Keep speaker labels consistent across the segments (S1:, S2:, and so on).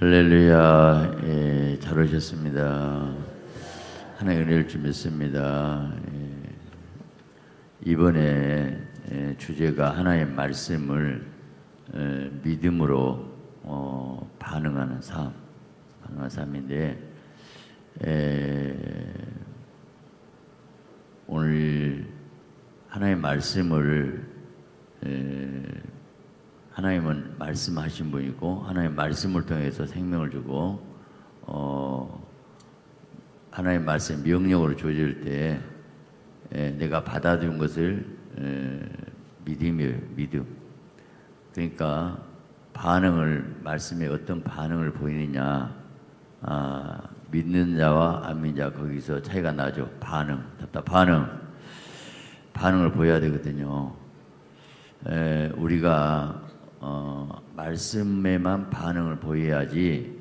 S1: 할렐루야, 예, 잘 오셨습니다. 하나의 은혜를 좀 믿습니다. 예, 이번에 예, 주제가 하나의 말씀을 예, 믿음으로 어, 반응하는 삶, 반응하는 삶인데 예, 오늘 하나의 말씀을 예, 하나님은 말씀하신 분이고 하나님의 말씀을 통해서 생명을 주고 어, 하나님의 말씀 명령으로 조질 때 에, 내가 받아준 것을 에, 믿음이에요 믿음. 그러니까 반응을 말씀에 어떤 반응을 보이느냐 아, 믿는 자와 안 믿는 자 거기서 차이가 나죠. 반응 답답 반응. 반응을 보여야 되거든요. 에, 우리가 어, 말씀에만 반응을 보여야지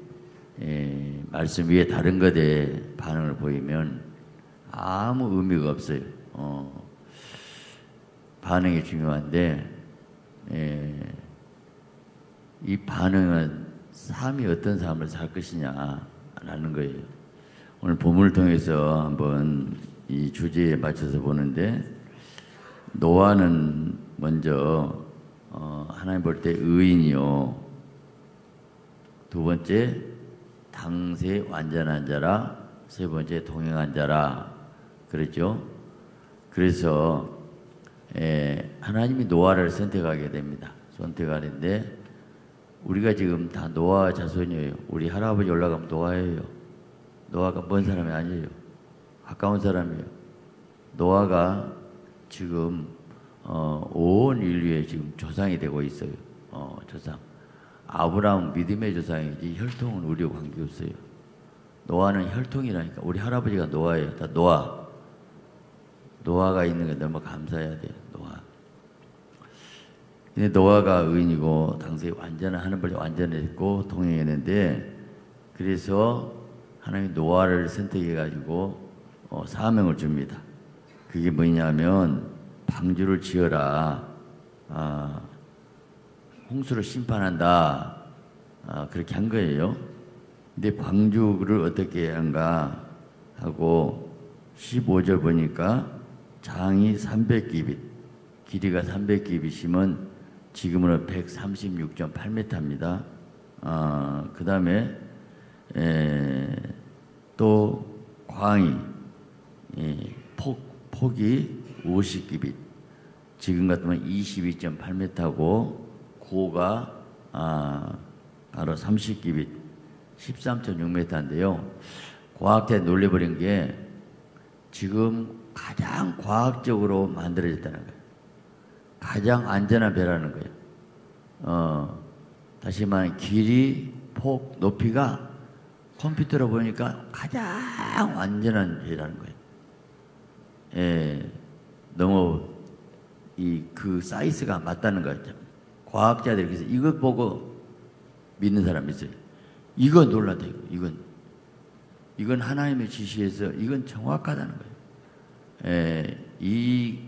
S1: 에, 말씀 위에 다른 것에 반응을 보이면 아무 의미가 없어요. 어, 반응이 중요한데 에, 이 반응은 삶이 어떤 삶을 살 것이냐라는 거예요. 오늘 본문을 통해서 한번 이 주제에 맞춰서 보는데 노아는 먼저 어, 하나님 볼 때 의인이요. 두 번째 당세 완전한 자라. 세 번째 동행한 자라. 그랬죠. 그래서 에, 하나님이 노아를 선택하게 됩니다. 선택하는데 우리가 지금 다 노아 자손이에요. 우리 할아버지 올라가면 노아예요. 노아가 먼 사람이 아니에요. 가까운 사람이에요. 노아가 지금 어, 온 인류의 지금 조상이 되고 있어요. 어, 조상. 아브라함 믿음의 조상이지 혈통은 우리와 관계없어요. 노아는 혈통이라니까. 우리 할아버지가 노아예요. 다 노아. 노아가 있는 게 너무 감사해야 돼요. 노아. 근데 노아가 의인이고 당시에 완전한 하늘벌 완전했고 동행했는데 그래서 하나님이 노아를 선택해 가지고 어, 사명을 줍니다. 그게 뭐냐면 방주를 지어라. 아, 홍수를 심판한다. 아, 그렇게 한 거예요. 근데 방주를 어떻게 한가 하고 15절 보니까 장이 300기빗, 길이가 300기빗이면 지금은 136.8m입니다. 아, 그 다음에 또 광이 예, 폭, 폭이 50기빗, 지금 같으면 22.8m고 고가 아, 바로 30기빗, 13.6m인데요. 과학자에 놀래버린 게 지금 가장 과학적으로 만들어졌다는 거예요. 가장 안전한 배라는 거예요. 어, 다시 말해 길이, 폭, 높이가 컴퓨터로 보니까 가장 안전한 배라는 거예요. 예. 너무 이 그 사이즈가 맞다는 거죠. 과학자들이 그래서 이것 보고 믿는 사람이 있어요. 이건 놀라다 이거. 이건 이건 하나님의 지시에서 이건 정확하다는 거예요. 에, 이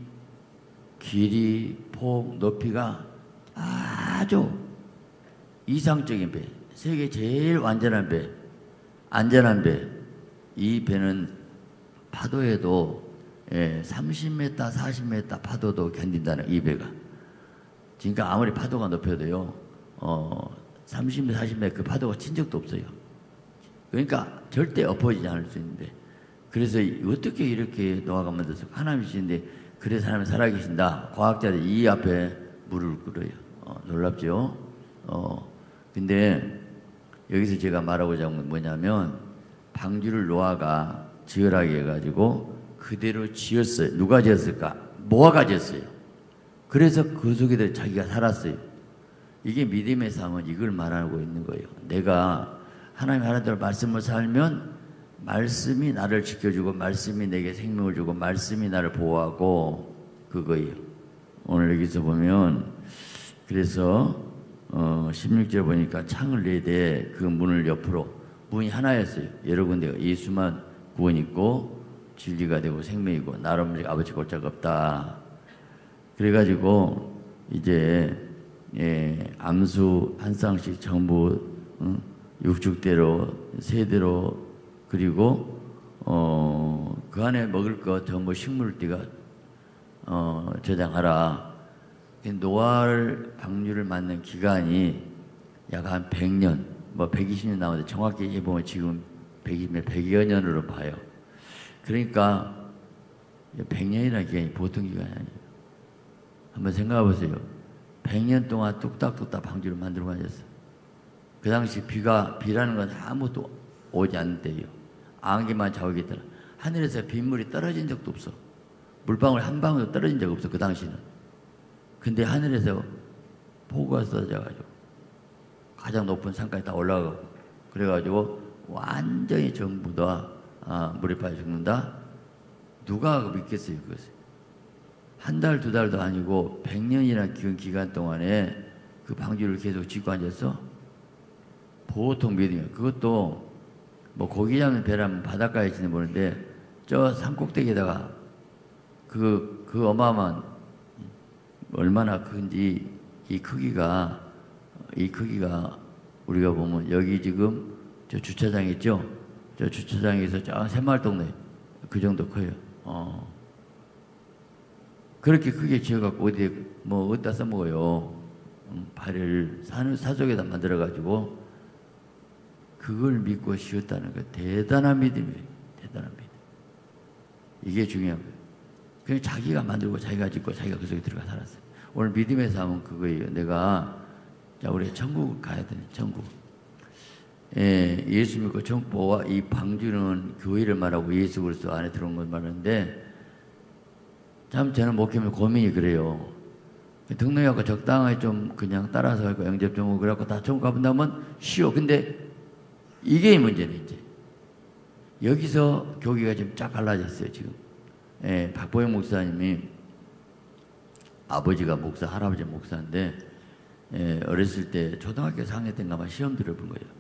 S1: 길이, 폭, 높이가 아주 이상적인 배, 세계 제일 완전한 배, 안전한 배. 이 배는 파도에도 예, 30m, 40m 파도도 견딘다는 이 배가. 그러니까 아무리 파도가 높여도요, 어, 30m, 40m 그 파도가 친 적도 없어요. 그러니까 절대 엎어지지 않을 수 있는데, 그래서 어떻게 이렇게 노아가 만들어서 하나님이신데, 그래서 하나님 살아계신다. 과학자들이 이 앞에 물을 끓어요. 어, 놀랍죠? 어, 근데 여기서 제가 말하고자 하는 건 뭐냐면, 방주를 노아가 지으라게 해가지고, 그대로 지었어요. 누가 지었을까? 모아가 지었어요. 그래서 그 속에 자기가 살았어요. 이게 믿음의 삶은 이걸 말하고 있는 거예요. 내가 하나님 하나님들 말씀을 살면 말씀이 나를 지켜주고 말씀이 내게 생명을 주고 말씀이 나를 보호하고 그거예요. 오늘 여기서 보면 그래서 어 16절 보니까 창을 내되 그 문을 옆으로 문이 하나였어요. 여러 군데가 예수만 구원 있고 진리가 되고 생명이고 나름 아버지 골자가 없다. 그래가지고 이제 예, 암수 한 쌍씩 전부 응? 육축대로 세대로 그리고 어, 그 안에 먹을 것 전부 식물띠가 어, 저장하라. 노아를 방류를 맞는 기간이 약 한 100년, 뭐 120년 나오는데 정확히 해보면 지금 120년, 100여 년으로 봐요. 그러니까 100년이라는 기간이 보통 기간이 아니에요. 한번 생각해 보세요. 100년 동안 뚝딱뚝딱 방주를 만들고 다녔어. 그 당시 비가, 비라는 건 아무것도 오지 않는 때예요. 안개만 자욱했더라. 하늘에서 빗물이 떨어진 적도 없어. 물방울 한 방울도 떨어진 적 없어, 그 당시는. 근데 하늘에서 폭우가 쏟아져가지고 가장 높은 산까지 다 올라가고 그래가지고 완전히 전부 다 아, 물에 빠져 죽는다? 누가 믿겠어요, 그것을? 한 달, 두 달도 아니고 100년이나 긴 기간 동안에 그 방주를 계속 짓고 앉았어? 보통 믿음이야. 그것도 뭐 고기 잡는 배라면 바닷가에 지는 보는데 저 산꼭대기에다가 그, 그 어마어마한 얼마나 큰지 이 크기가 이 크기가 우리가 보면 여기 지금 저 주차장 있죠? 저 주차장에서 저 새마을 동네 그 정도 커요. 어. 그렇게 크게 지어갖고 어디에 뭐 어디다 써먹어요. 음, 발을 산, 사속에다 만들어가지고 그걸 믿고 쉬었다는 거 대단한 믿음이에요. 대단한 믿음. 이게 중요한 거예요. 그냥 자기가 만들고 자기가 짓고 자기가 그 속에 들어가 살았어요. 오늘 믿음의 삶은 그거예요. 내가 자 우리 천국 가야 되네. 천국. 예, 예수 믿고 정보와 이 방주는 교회를 말하고 예수 그리스도 안에 들어온 걸 말하는데 참 저는 목회면 고민이 그래요. 등록하고 적당하게 좀 그냥 따라서 하고 영접 좀 하고 그래갖고 다 천국 가본다면 쉬워. 근데 이게 문제네 이제. 여기서 교기가 지금 쫙 갈라졌어요 지금. 예, 박보영 목사님이 아버지가 목사, 할아버지 목사인데 예, 어렸을 때 초등학교 4학년 때인가 시험 들어본 거예요.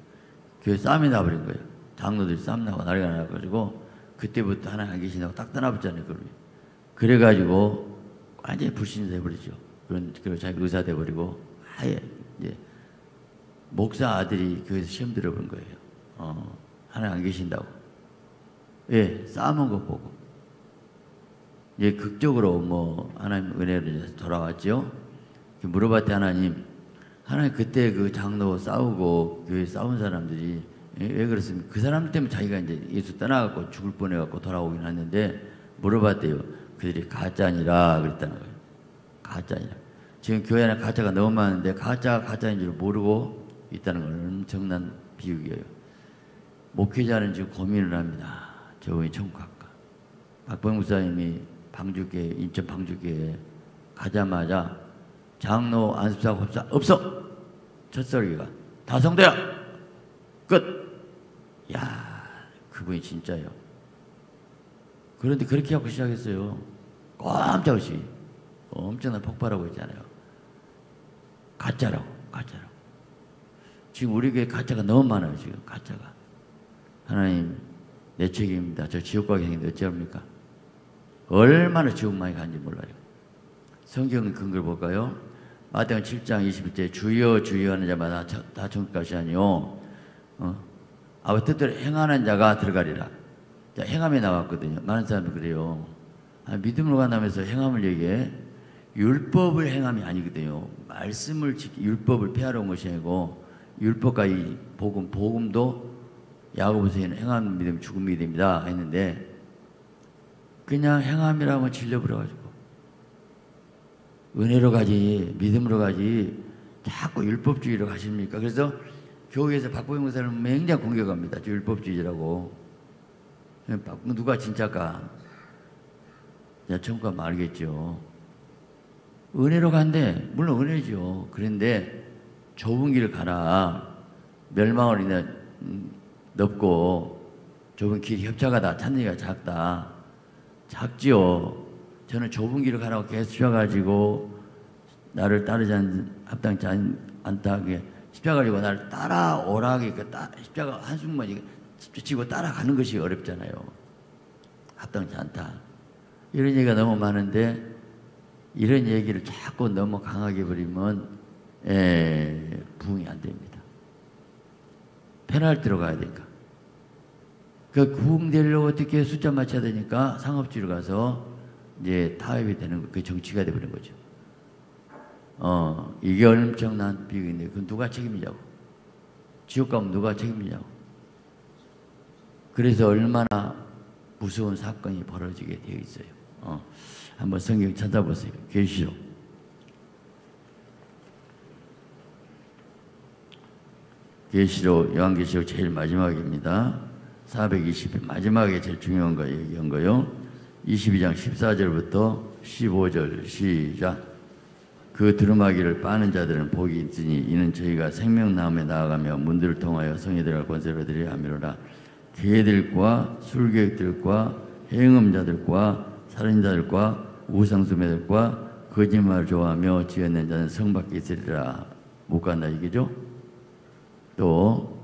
S1: 교회 싸움이 나버린 거예요. 장로들이 싸움 나고 난리가 나가지고 그때부터 하나님 안 계신다고 딱 떠나봤잖아요. 그러 그래가지고 완전히 불신이 돼버리죠. 그런 그리고 자기 의사 돼버리고 아예 이제 목사 아들이 교회에서 시험 들어본 거예요. 어, 하나님 안 계신다고. 예, 싸움한 거 보고. 예, 극적으로 뭐 하나님 은혜를 돌아왔죠. 물어봤대 하나님. 하나님 그때 그 장로 싸우고 교회 싸운 사람들이 왜 그렇습니까? 그 사람 때문에 자기가 이제 예수 떠나갖고 죽을 뻔해갖고 돌아오긴 했는데 물어봤대요. 그들이 가짜니라 그랬다는 거예요. 가짜니라. 지금 교회 안에 가짜가 너무 많은데 가짜가 가짜인 줄 모르고 있다는 건 엄청난 비극이에요. 목회자는 지금 고민을 합니다. 천국 갈까? 박봉 목사님이 방주교회, 인천 방주교회 가자마자 장로 안습사 법사 없어. 첫설기가 다 성대야. 끝. 야, 그분이 진짜요. 그런데 그렇게 하고 시작했어요. 깜짝없이 엄청난 폭발하고 있잖아요. 가짜라고, 가짜라고. 지금 우리 교회 가짜가 너무 많아요, 지금 가짜가. 하나님, 내 책임입니다. 저 지옥 가게 생긴데 어찌합니까? 얼마나 지옥 많이 가는지 몰라요. 성경 근거를 볼까요? 마태복음 7장 21절 주여 주여 하는 자마다 다 천국 가시 아니요. 어? 아버지 뜻대로 행하는 자가 들어가리라. 자, 행함이 나왔거든요. 많은 사람이 그래요. 아, 믿음으로 간다면서 행함을 얘기해. 율법을 행함이 아니거든요. 말씀을 지키, 율법을 폐하러 온 것이 아니고 율법과 이 복음, 복음도 야고보서에는 행함 믿음 죽음 믿음이다 했는데 그냥 행함이라면 질려버려가지고 은혜로 가지 믿음으로 가지 자꾸 율법주의로 가십니까? 그래서 교회에서 박보영 목사를 맹장 공격합니다. 율법주의라고. 누가 진짜까? 자, 천국가 말겠죠. 은혜로 간대. 물론 은혜죠. 그런데 좁은 길을 가라. 멸망을 인해 넓고 좁은 길이 협착하다. 찾는 가 작다. 작지요. 저는 좁은 길을 가라고 계속 십자가지고 나를 따르지 않, 합당치 않다. 게 십자가 지고 나를 따라오라게 그 따, 십자가 한숨만 지고 따라가는 것이 어렵잖아요. 합당치 않다. 이런 얘기가 너무 많은데 이런 얘기를 자꾸 너무 강하게 버리면 에, 부응이 안 됩니다. 페널티로 가야 되니까. 그 구흥되려고 어떻게 숫자 맞춰야 되니까 상업지로 가서 이제 타협이 되는 그 정치가 돼버린 거죠. 어, 이게 엄청난 비극인데, 그건 누가 책임지냐고. 지옥 가면 누가 책임지냐고. 그래서 얼마나 무서운 사건이 벌어지게 되어 있어요. 어, 한번 성경 찾아보세요. 계시록. 계시록, 요한계시록 제일 마지막입니다. 420일 마지막에 제일 중요한 거 얘기한 거요. 22장 14절부터 15절 시작. 그 두루마기를 빠는 자들은 복이 있으니 이는 저희가 생명나무에 나아가며 문들을 통하여 성에 들어갈 권세를 드려야 함이로라. 개들과 술객들과 행음자들과 살인자들과 우상수매들과 거짓말을 좋아하며 지어낸 자는 성 밖에 있으리라. 못 간다 이게죠? 또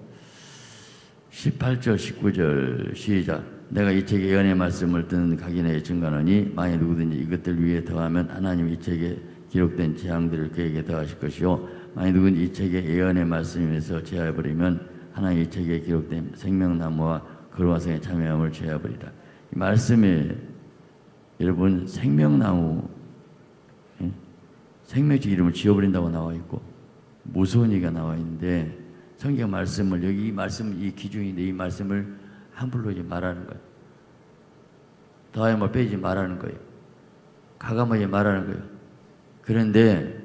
S1: 18절 19절 시작 내가 이 책의 예언의 말씀을 듣는 각인에 증가하니 만약 누구든지 이것들 위에 더하면 하나님 이 책에 기록된 재앙들을 그에게 더하실 것이요. 만약 누구든지 이 책의 예언의 말씀에서 제하여버리면 하나님 이 책에 기록된 생명나무와 거룩화성의 참여함을 제하여버리라. 이 말씀에 여러분 생명나무 생명지 이름을 지어버린다고 나와 있고 무서운 얘기가 나와 있는데 성경 말씀을 여기 이 말씀 이 기준인데 이 말씀을 함부로 이제 말하는 거예요. 더하여 뭐 빼지 말하는 거예요. 가감하지 말하는 거예요. 그런데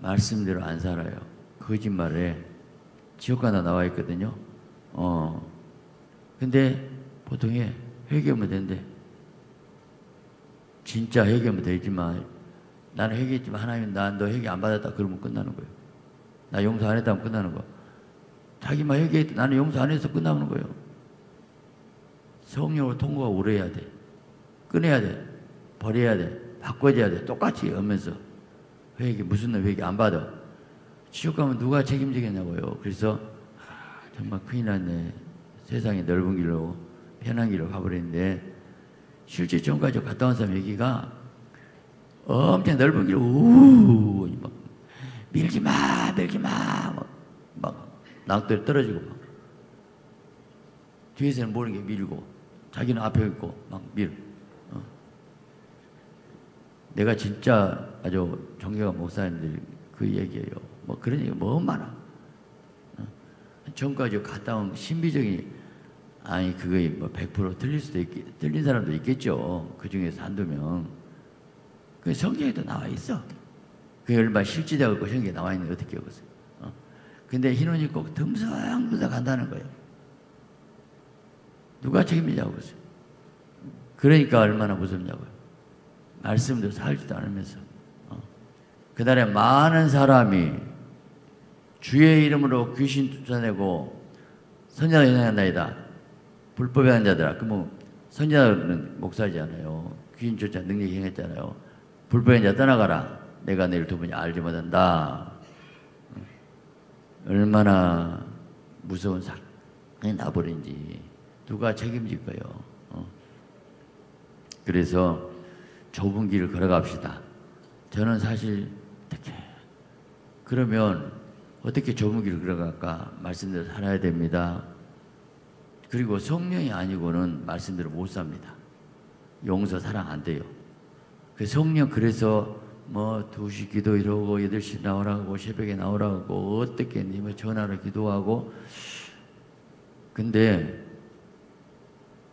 S1: 말씀대로 안 살아요. 거짓말에 지옥 가나 나와 있거든요. 어. 근데 보통에 회개하면 된대. 진짜 회개하면 되지만 나는 회개했지만 하나님 난 너 회개 안 받았다 그러면 끝나는 거예요. 나 용서 안 했다 면 끝나는 거. 자기만 회개했 나는 용서 안 해서 끝나는 거예요. 성령으로 통과가 오래야 돼. 끊어야 돼. 버려야 돼. 바꿔줘야 돼. 똑같이 하면서. 회개, 무슨 회개 안 받아. 지옥 가면 누가 책임지겠냐고요. 그래서, 아, 정말 큰일 났네. 세상이 넓은 길로, 편한 길로 가버렸는데, 실제 전까지 갔다 온 사람 얘기가 엄청 넓은 길로, 우, 막, 밀지 마, 밀지 마. 막, 막 낙들 떨어지고 막. 뒤에서는 모르는 게 밀고 자기는 앞에 있고 막 밀. 어. 내가 진짜 아주 존경한 목사님들 그 얘기예요. 뭐 그런 얘기 뭐 많아. 어. 전까지 갔다 온 신비적인 아니 그게 뭐 100% 틀릴 수도 있 틀린 사람도 있겠죠. 그 중에서 한두 명. 그 성경에도 나와 있어. 그게 얼마 실지되고 성경에 나와 있는 게 어떻게 하겠어요? 어? 근데 흰옷 입고 듬성듬성 간다는 거예요. 누가 책임지냐고 그랬어요. 그러니까 얼마나 무섭냐고요. 말씀도 살지도 않으면서. 어? 그날에 많은 사람이 주의 이름으로 귀신 쫓아내고 선자가 연행한다이다. 불법의 한 자들아. 그뭐 선자는 목사잖아요. 귀신 쫓아 능력이 행했잖아요. 불법의 자 떠나가라. 내가 내일 두 분이 알지 못한다. 얼마나 무서운 사건이 나버린지 누가 책임질 거예요. 어? 그래서 좁은 길을 걸어갑시다. 저는 사실 어떻게 그러면 어떻게 좁은 길을 걸어갈까 말씀대로 살아야 됩니다. 그리고 성령이 아니고는 말씀대로 못 삽니다. 용서 사랑 안 돼요. 그 성령 그래서 뭐 2시 기도 이러고 8시 나오라고 새벽에 나오라고 어떻게 님의 전화로 기도하고 근데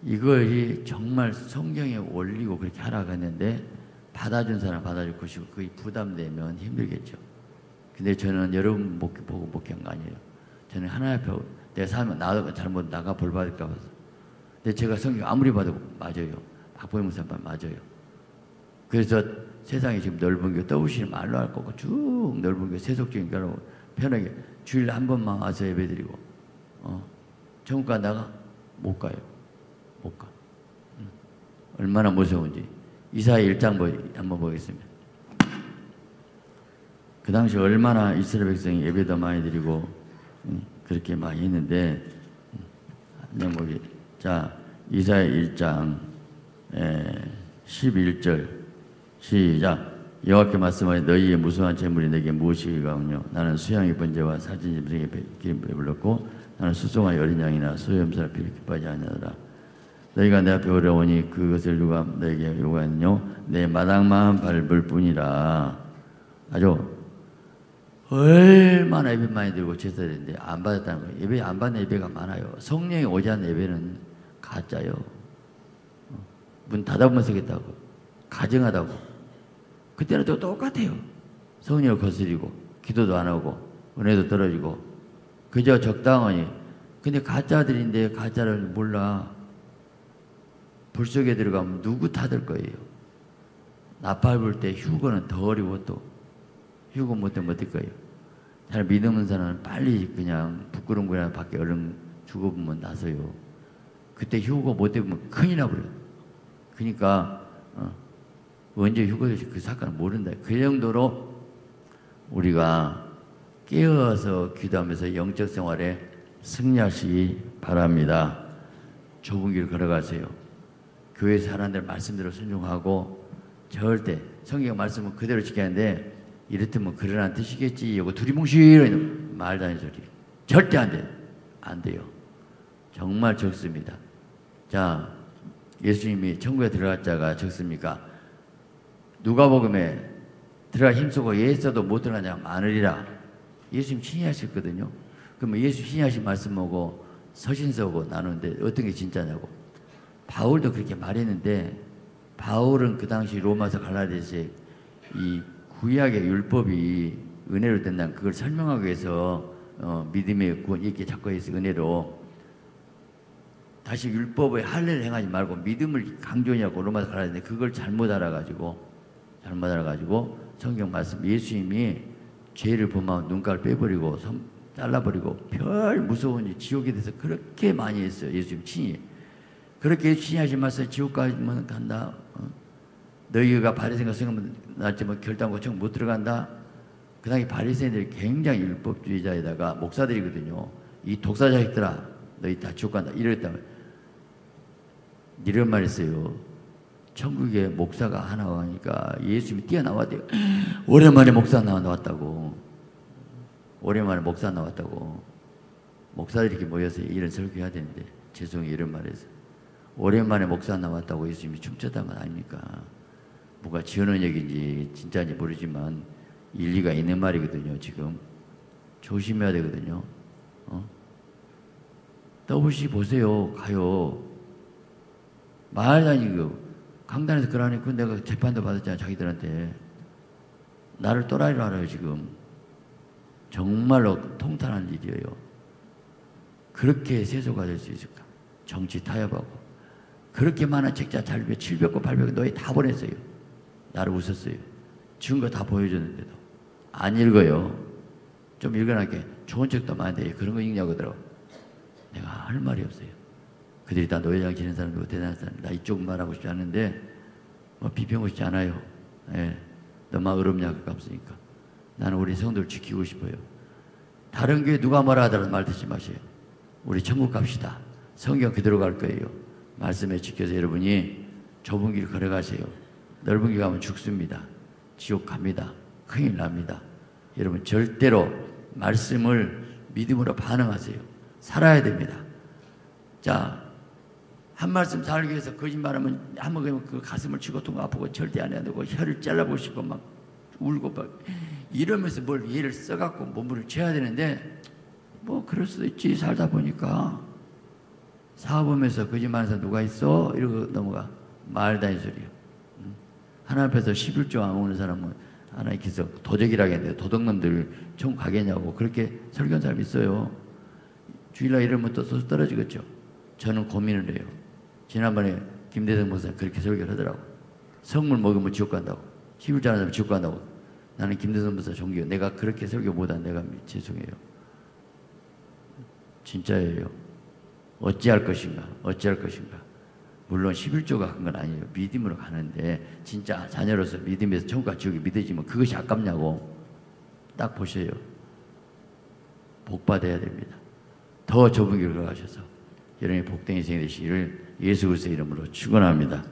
S1: 이것이 정말 성경에 올리고 그렇게 하라고 했는데 받아준 사람 받아줄 것이고 그게 부담되면 힘들겠죠. 근데 저는 여러분 목 보고 목회한 거 아니에요. 저는 하나님 앞에 내가 살면 나 잘못 나가 벌 받을까 봐서. 근데 제가 성경 아무리 봐도 맞아요. 박보영 목사님 맞아요. 그래서 세상이 지금 넓은 게 떠오시는 말로 할 거고 쭉 넓은 게 세속적인 거로 편하게 주일 한 번만 와서 예배드리고 어 천국 간다가 못 가요. 못 가. 응. 얼마나 무서운지 이사의 1장 한번 보겠습니다. 그 당시 얼마나 이스라엘 백성이 예배도 많이 드리고 응. 그렇게 많이 했는데 보기 자 이사의 1장 11절 시작. 여호와께 말씀하여 너희의 무수한 재물이 내게 무엇이가군요. 나는 수양의 번제와 사진 짐승의 기름 배불렀고 나는 수송한 어린 양이나 소염사를 빌 기뻐하지 않느라 너희가 내 앞에 오려오니 그것을 누가 너에게 요구하느뇨 내 마당만 밟을 뿐이라 아주 얼마나 예배 많이 들고 제사드는데 안 받았다는 거예요. 예배 안 받는 예배가 많아요. 성령이 오지 않는 예배는 가짜요. 어, 문 닫아보면 쓰겠다고. 가정하다고. 그때는 또 똑같아요. 성령을 거스리고, 기도도 안 하고, 은혜도 떨어지고, 그저 적당하니. 근데 가짜들인데 가짜를 몰라. 불 속에 들어가면 누구 탓을 거예요. 나팔 불때 휴거는 더 어려워 또. 휴거 못하면 어떨 거예요. 잘 믿음은 사람은 빨리 그냥 부끄러운 거나 밖에 얼른 죽어보면 나서요. 그때 휴거 못해보면 큰일 나버려요. 그러니까 어, 언제 휴거될지 그 사건을 모른다. 그 정도로 우리가 깨어서 기도하면서 영적 생활에 승리하시기 바랍니다. 좁은 길 걸어가세요. 교회 사람들 말씀대로 순종하고 절대 성경 말씀은 그대로 지켜야 하는데 이렇다면 그러란 뜻이겠지. 이거 두리뭉실 말도 아닌 소리. 절대 안 돼. 안 돼요. 정말 적습니다. 자, 예수님이 천국에 들어갈 자가 적습니까? 누가복음에 들어가 힘쓰고 예서도 못 자가 많으리라. 예수님 친히 하셨거든요. 그러면 예수 친히 하신 말씀 보고 서신서고 나누는데 어떤 게 진짜냐고. 바울도 그렇게 말했는데 바울은 그 당시 로마서 갈라디아서 이 구약의 율법이 은혜로 된다는 그걸 설명하기 위해서 어, 믿음의 구원 이렇게 자꾸 해서 은혜로 다시 율법의 할례를 행하지 말고 믿음을 강조하냐고 로마서 가라는데 그걸 잘못 알아가지고 잘못 알아가지고 성경 말씀 예수님이 죄를 범하면 눈깔 빼버리고 섬 잘라버리고 별 무서운 지옥에 대해서 그렇게 많이 했어요. 예수님 친히 그렇게 하신 말씀 지옥까지만 간다 어? 너희가 바리새인과 생각하면 낫지만 결단 고 청 못 들어간다. 그 당시 바리새인들이 굉장히 율법주의자에다가 목사들이거든요. 이 독사 자식들아, 너희 다 지옥 간다. 이랬다면 이런 말 했어요. 천국에 목사가 하나 오니까 예수님이 뛰어나왔대요. 오랜만에 목사 나왔다고. 오랜만에 목사 나왔다고. 목사들이 이렇게 모여서 이런 설교해야 되는데 죄송해요 이런 말해서 오랜만에 목사 나왔다고 예수님이 춤췄단 건 아닙니까? 뭐가 지어놓은 얘기인지 진짜인지 모르지만 일리가 있는 말이거든요. 지금 조심해야 되거든요. 어? 떠보시 보세요. 가요. 말 아니고 강단에서 그러니까 내가 재판도 받았잖아 자기들한테 나를 또라이로 알아요 지금 정말로 통탄한 일이에요. 그렇게 세소가 될 수 있을까? 정치 타협하고 그렇게 많은 책자 잘 700권 800권 너희 다 보냈어요. 나를 웃었어요. 증거 다 보여줬는데도. 안 읽어요. 좀 읽어놨게. 좋은 책도 돼요. 그런 거 읽냐고 더라고 내가 할 말이 없어요. 그들이 다 노예장 지낸 사람들고 대단한 사람. 나 이쪽 말하고 싶지 않은데, 뭐 비평하고 싶지 않아요. 예. 너만 어렵냐 가깝으니까. 나는 우리 성도를 지키고 싶어요. 다른 교회 누가 뭐라 하더라도 말 듣지 마세요. 우리 천국 갑시다. 성경 그대로 갈 거예요. 말씀에 지켜서 여러분이 좁은 길 걸어가세요. 넓은 길 가면 죽습니다. 지옥 갑니다. 큰일 납니다. 여러분 절대로 말씀을 믿음으로 반응하세요. 살아야 됩니다. 자, 한 말씀 살기 위해서 거짓말하면 한번 그 가슴을 치고 통 아프고 절대 안 해야 되고 혀를 잘라보고 싶고 막 울고 막 이러면서 뭘 예를 써갖고 몸부를 죄야 되는데 뭐 그럴 수도 있지 살다 보니까 사업하면서 거짓말하는 사람 누가 있어? 이러고 넘어가 말다 이 소리야. 하나님 앞에서 11조 안 오는 사람은 하나님께서 도적이라겠는데 도덕놈들 총 가겠냐고 그렇게 설교한 사람 있어요. 주일날 이러면 또 소수 떨어지겠죠. 저는 고민을 해요. 지난번에 김대성 목사 그렇게 설교를 하더라고. 성물 먹으면 지옥 간다고. 11조 하는 지옥 간다고. 나는 김대성 목사 존경해. 내가 그렇게 설교 못한 내가 죄송해요. 진짜예요. 어찌할 것인가? 어찌할 것인가? 물론 11조가 한 건 아니에요. 믿음으로 가는데 진짜 자녀로서 믿음에서 천국과 지옥이 믿어지면 그것이 아깝냐고 딱 보셔요. 복 받아야 됩니다. 더 좁은 길을 가셔서 여러분의 복된 인생이 되시기를 예수 그리스도의 이름으로 축원합니다.